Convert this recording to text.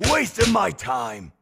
Wasting my time.